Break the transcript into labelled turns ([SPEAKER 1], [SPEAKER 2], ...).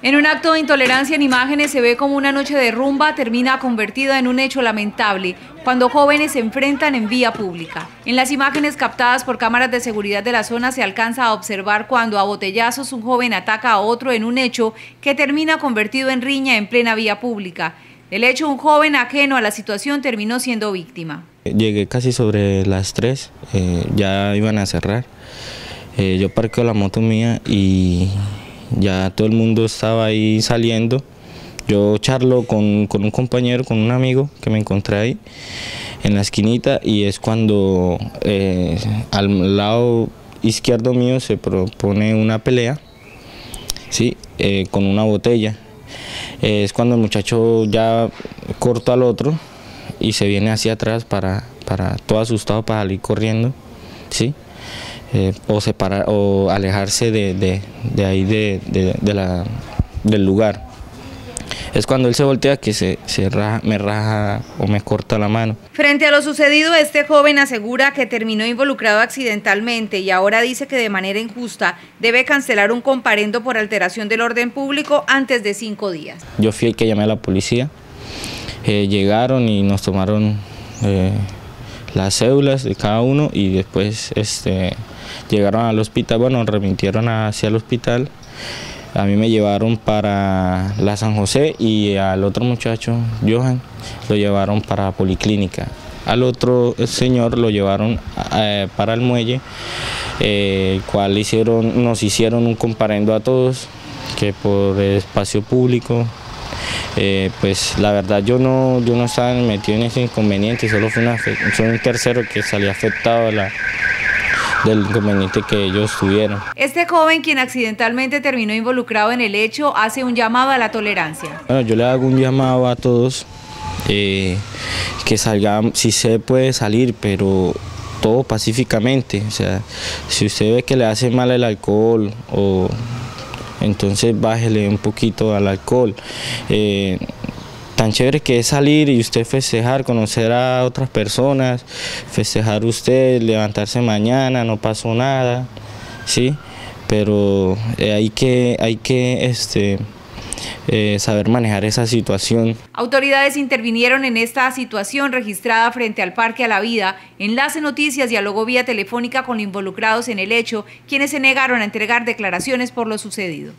[SPEAKER 1] En un acto de intolerancia en imágenes se ve como una noche de rumba termina convertida en un hecho lamentable cuando jóvenes se enfrentan en vía pública. En las imágenes captadas por cámaras de seguridad de la zona se alcanza a observar cuando a botellazos un joven ataca a otro en un hecho que termina convertido en riña en plena vía pública. El hecho, un joven ajeno a la situación terminó siendo víctima.
[SPEAKER 2] Llegué casi sobre las 3, eh, ya iban a cerrar. Eh, yo parqueo la moto mía y ya todo el mundo estaba ahí saliendo. Yo charlo con, un compañero, con un amigo que me encontré ahí en la esquinita y es cuando eh, al lado izquierdo mío se propone una pelea ¿sí? Eh, con una botella. es cuando el muchacho ya corta al otro y se viene hacia atrás para, para todo asustado para salir corriendo. ¿sí? Eh, o separar o alejarse de, ahí de, la, del lugar. Es cuando él se voltea que se, se me raja o me corta la mano.
[SPEAKER 1] Frente a lo sucedido, este joven asegura que terminó involucrado accidentalmente y ahora dice que de manera injusta debe cancelar un comparendo por alteración del orden público antes de cinco días.
[SPEAKER 2] Yo fui el que llamé a la policía, eh, llegaron y nos tomaron eh, las cédulas de cada uno y después este, llegaron al hospital, bueno, remitieron hacia el hospital. A mí me llevaron para la San José y al otro muchacho, Johan, lo llevaron para Policlínica. Al otro señor lo llevaron eh, para el muelle, eh, el cual hicieron, nos hicieron un comparendo a todos, que por espacio público eh, pues la verdad yo no, yo no estaba metido en ese inconveniente, solo fue, una, un tercero que salía afectado la, del inconveniente que ellos tuvieron.
[SPEAKER 1] Este joven, quien accidentalmente terminó involucrado en el hecho, hace un llamado a la tolerancia.
[SPEAKER 2] Bueno, yo le hago un llamado a todos eh, que salgan, si se puede salir, pero todo pacíficamente. O sea, si usted ve que le hace mal el alcohol o entonces bájele un poquito al alcohol. Eh, tan chévere que es salir y usted festejar, conocer a otras personas, festejar usted, levantarse mañana, no pasó nada, ¿sí? Pero eh, hay que, hay que este, eh, saber manejar esa situación.
[SPEAKER 1] Autoridades intervinieron en esta situación registrada frente al Parque a la Vida. Enlace Noticias dialogó vía telefónica con involucrados en el hecho, quienes se negaron a entregar declaraciones por lo sucedido.